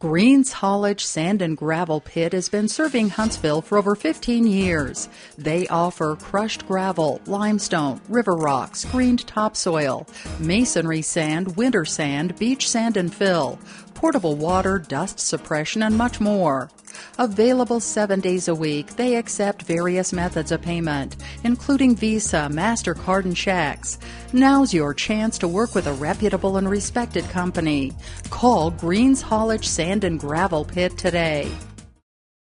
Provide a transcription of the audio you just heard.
Green's Haulage Sand and Gravel Pit has been serving Huntsville for over 15 years. They offer crushed gravel, limestone, river rock, screened topsoil, masonry sand, winter sand, beach sand and fill, portable water, dust suppression, and much more. Available seven days a week, they accept various methods of payment, including Visa, MasterCard, and checks. Now's your chance to work with a reputable and respected company. Call Green's Haulage Sand and Gravel Pit today.